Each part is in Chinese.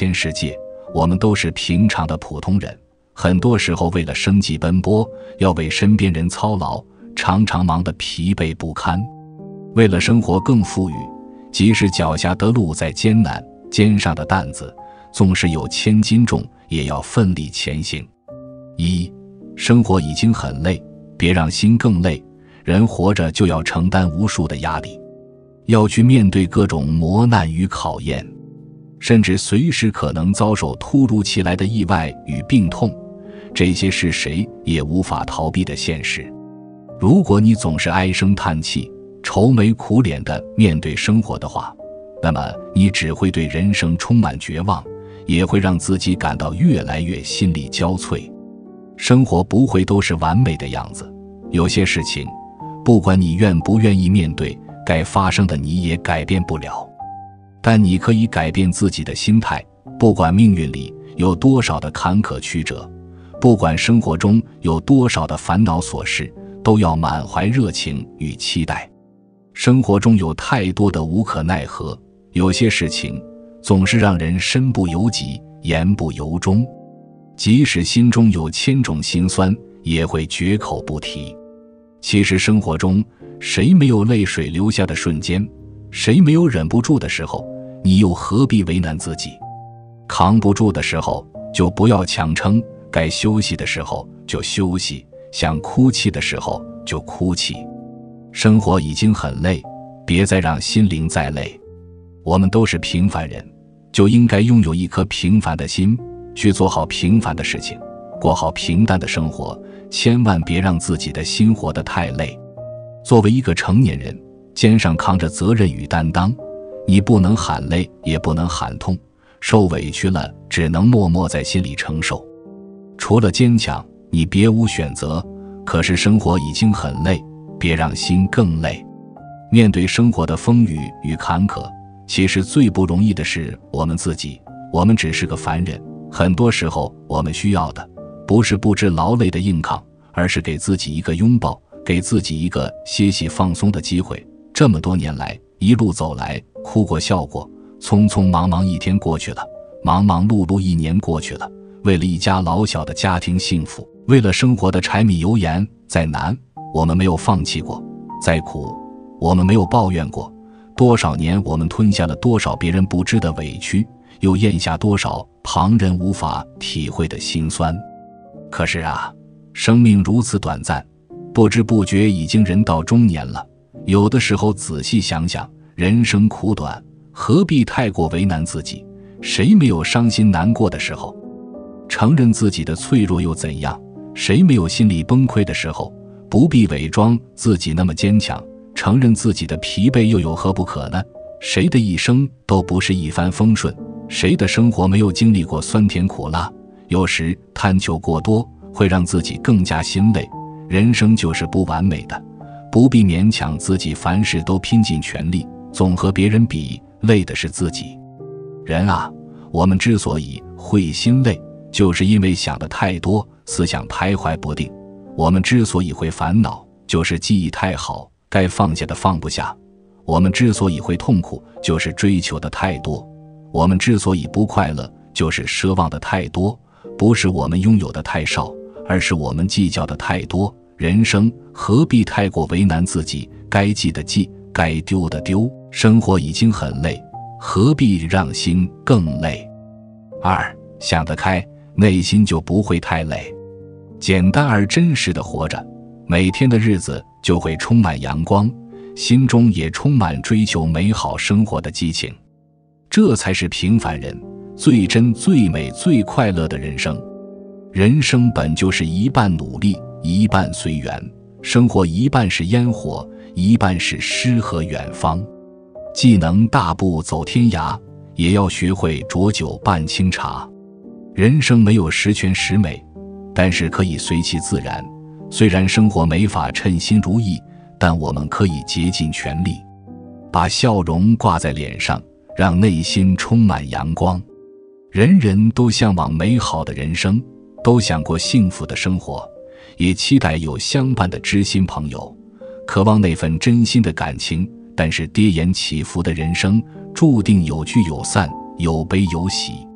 千世界，我们都是平常的普通人。很多时候，为了生计奔波，要为身边人操劳，常常忙得疲惫不堪。为了生活更富裕，即使脚下的路再艰难，肩上的担子纵使有千斤重，也要奋力前行。一，生活已经很累，别让心更累。人活着就要承担无数的压力。要去面对各种磨难与考验，甚至随时可能遭受突如其来的意外与病痛，这些是谁也无法逃避的现实。如果你总是唉声叹气、愁眉苦脸地面对生活的话，那么你只会对人生充满绝望，也会让自己感到越来越心力交瘁。生活不会都是完美的样子，有些事情，不管你愿不愿意面对。该发生的你也改变不了，但你可以改变自己的心态。不管命运里有多少的坎坷曲折，不管生活中有多少的烦恼琐事，都要满怀热情与期待。生活中有太多的无可奈何，有些事情总是让人身不由己、言不由衷。即使心中有千种心酸，也会绝口不提。其实生活中。谁没有泪水流下的瞬间？谁没有忍不住的时候？你又何必为难自己？扛不住的时候就不要强撑，该休息的时候就休息，想哭泣的时候就哭泣。生活已经很累，别再让心灵再累。我们都是平凡人，就应该拥有一颗平凡的心，去做好平凡的事情，过好平淡的生活。千万别让自己的心活得太累。作为一个成年人，肩上扛着责任与担当，你不能喊累，也不能喊痛，受委屈了只能默默在心里承受。除了坚强，你别无选择。可是生活已经很累，别让心更累。面对生活的风雨与坎坷，其实最不容易的是我们自己。我们只是个凡人，很多时候我们需要的不是不知劳累的硬抗，而是给自己一个拥抱。给自己一个歇息放松的机会。这么多年来，一路走来，哭过笑过，匆匆忙忙一天过去了，忙忙碌碌一年过去了。为了一家老小的家庭幸福，为了生活的柴米油盐，再难我们没有放弃过；再苦我们没有抱怨过。多少年，我们吞下了多少别人不知的委屈，又咽下多少旁人无法体会的辛酸。可是啊，生命如此短暂。不知不觉已经人到中年了，有的时候仔细想想，人生苦短，何必太过为难自己？谁没有伤心难过的时候？承认自己的脆弱又怎样？谁没有心理崩溃的时候？不必伪装自己那么坚强，承认自己的疲惫又有何不可呢？谁的一生都不是一帆风顺，谁的生活没有经历过酸甜苦辣？有时贪求过多，会让自己更加心累。人生就是不完美的，不必勉强自己，凡事都拼尽全力，总和别人比，累的是自己。人啊，我们之所以会心累，就是因为想的太多，思想徘徊不定；我们之所以会烦恼，就是记忆太好，该放下的放不下；我们之所以会痛苦，就是追求的太多；我们之所以不快乐，就是奢望的太多。不是我们拥有的太少，而是我们计较的太多。人生何必太过为难自己？该记的记，该丢的丢。生活已经很累，何必让心更累？二想得开，内心就不会太累。简单而真实的活着，每天的日子就会充满阳光，心中也充满追求美好生活的激情。这才是平凡人最真、最美、最快乐的人生。人生本就是一半努力。一半随缘，生活一半是烟火，一半是诗和远方。既能大步走天涯，也要学会浊酒伴清茶。人生没有十全十美，但是可以随其自然。虽然生活没法称心如意，但我们可以竭尽全力，把笑容挂在脸上，让内心充满阳光。人人都向往美好的人生，都想过幸福的生活。也期待有相伴的知心朋友，渴望那份真心的感情。但是跌宕起伏的人生，注定有聚有散，有悲有喜。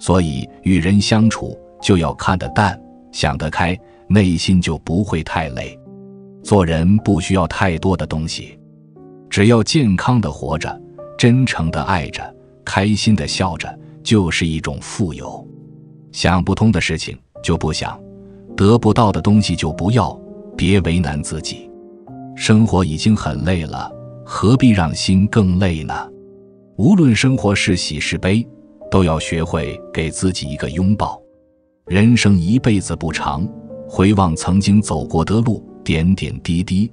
所以与人相处就要看得淡，想得开，内心就不会太累。做人不需要太多的东西，只要健康的活着，真诚的爱着，开心的笑着，就是一种富有。想不通的事情就不想，得不到的东西就不要，别为难自己。生活已经很累了，何必让心更累呢？无论生活是喜是悲，都要学会给自己一个拥抱。人生一辈子不长，回望曾经走过的路，点点滴滴，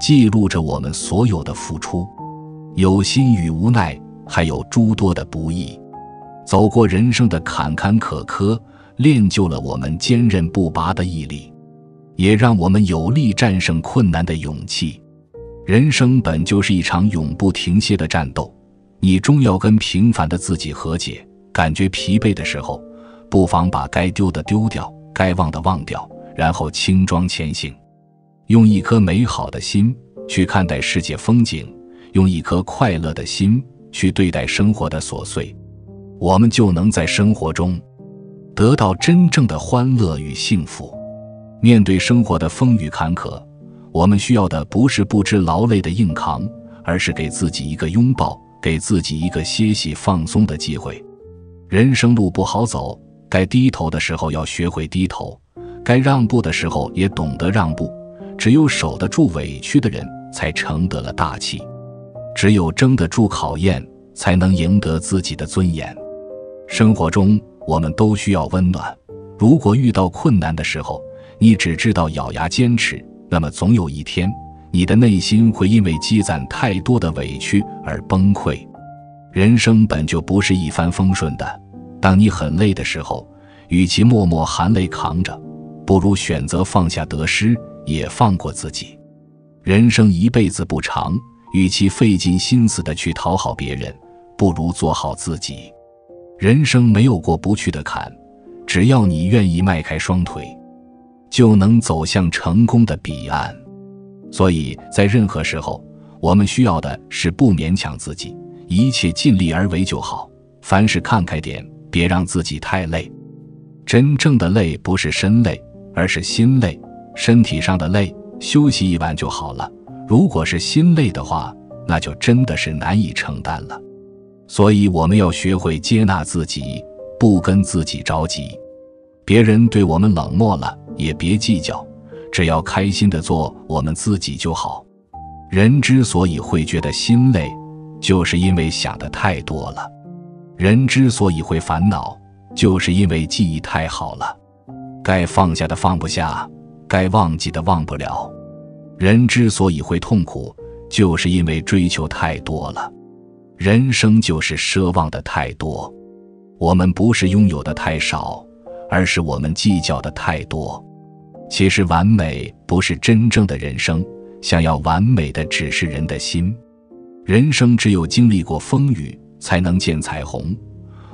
记录着我们所有的付出，有心与无奈，还有诸多的不易。走过人生的坎坎坷坷，练就了我们坚韧不拔的毅力。也让我们有力战胜困难的勇气。人生本就是一场永不停歇的战斗，你终要跟平凡的自己和解。感觉疲惫的时候，不妨把该丢的丢掉，该忘的忘掉，然后轻装前行。用一颗美好的心去看待世界风景，用一颗快乐的心去对待生活的琐碎，我们就能在生活中得到真正的欢乐与幸福。面对生活的风雨坎坷，我们需要的不是不知劳累的硬扛，而是给自己一个拥抱，给自己一个歇息放松的机会。人生路不好走，该低头的时候要学会低头，该让步的时候也懂得让步。只有守得住委屈的人，才承得了大气；只有争得住考验，才能赢得自己的尊严。生活中，我们都需要温暖。如果遇到困难的时候，你只知道咬牙坚持，那么总有一天，你的内心会因为积攒太多的委屈而崩溃。人生本就不是一帆风顺的，当你很累的时候，与其默默含泪扛着，不如选择放下得失，也放过自己。人生一辈子不长，与其费尽心思的去讨好别人，不如做好自己。人生没有过不去的坎，只要你愿意迈开双腿。就能走向成功的彼岸，所以在任何时候，我们需要的是不勉强自己，一切尽力而为就好。凡事看开点，别让自己太累。真正的累不是身累，而是心累。身体上的累，休息一晚就好了。如果是心累的话，那就真的是难以承担了。所以我们要学会接纳自己，不跟自己着急。别人对我们冷漠了。也别计较，只要开心的做我们自己就好。人之所以会觉得心累，就是因为想的太多了；人之所以会烦恼，就是因为记忆太好了。该放下的放不下，该忘记的忘不了。人之所以会痛苦，就是因为追求太多了。人生就是奢望的太多，我们不是拥有的太少。而是我们计较的太多。其实完美不是真正的人生，想要完美的只是人的心。人生只有经历过风雨，才能见彩虹。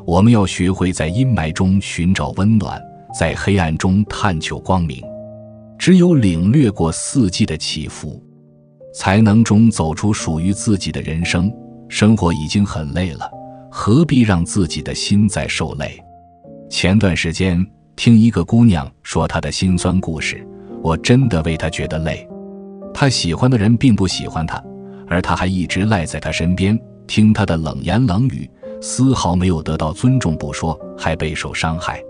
我们要学会在阴霾中寻找温暖，在黑暗中探求光明。只有领略过四季的起伏，才能中走出属于自己的人生。生活已经很累了，何必让自己的心再受累？前段时间听一个姑娘说她的心酸故事，我真的为她觉得累。她喜欢的人并不喜欢她，而她还一直赖在他身边，听他的冷言冷语，丝毫没有得到尊重不说，还备受伤害。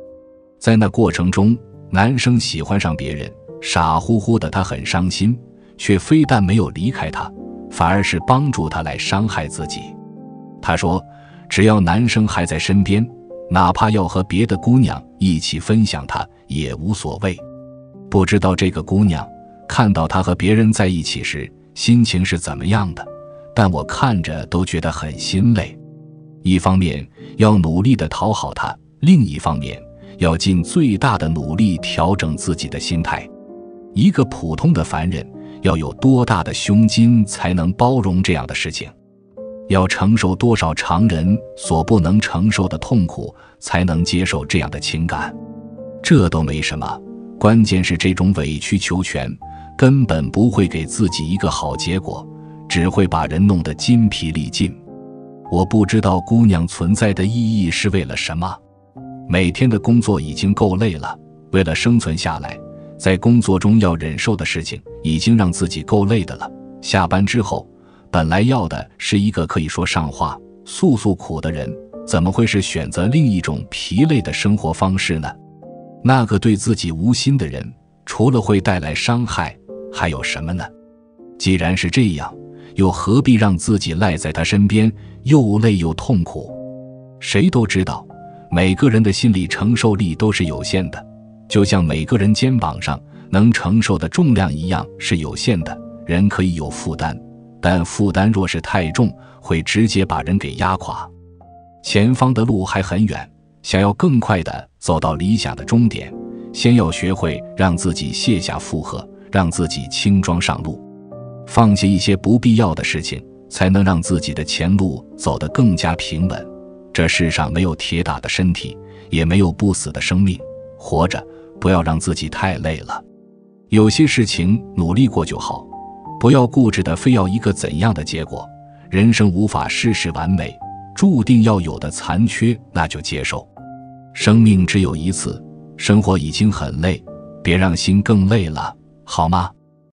在那过程中，男生喜欢上别人，傻乎乎的她很伤心，却非但没有离开他，反而是帮助他来伤害自己。他说：“只要男生还在身边。”哪怕要和别的姑娘一起分享他也无所谓。不知道这个姑娘看到他和别人在一起时心情是怎么样的，但我看着都觉得很心累。一方面要努力的讨好他，另一方面要尽最大的努力调整自己的心态。一个普通的凡人要有多大的胸襟才能包容这样的事情？要承受多少常人所不能承受的痛苦，才能接受这样的情感？这都没什么，关键是这种委曲求全根本不会给自己一个好结果，只会把人弄得筋疲力尽。我不知道姑娘存在的意义是为了什么，每天的工作已经够累了，为了生存下来，在工作中要忍受的事情已经让自己够累的了。下班之后，本来要的是一个可以说上话、诉诉苦的人，怎么会是选择另一种疲累的生活方式呢？那个对自己无心的人，除了会带来伤害，还有什么呢？既然是这样，又何必让自己赖在他身边，又累又痛苦？谁都知道。每个人的心理承受力都是有限的，就像每个人肩膀上能承受的重量一样是有限的。人可以有负担，但负担若是太重，会直接把人给压垮。前方的路还很远，想要更快地走到理想的终点，先要学会让自己卸下负荷，让自己轻装上路，放弃一些不必要的事情，才能让自己的前路走得更加平稳。这世上没有铁打的身体，也没有不死的生命。活着，不要让自己太累了。有些事情努力过就好，不要固执的非要一个怎样的结果。人生无法事事完美，注定要有的残缺，那就接受。生命只有一次，生活已经很累，别让心更累了，好吗？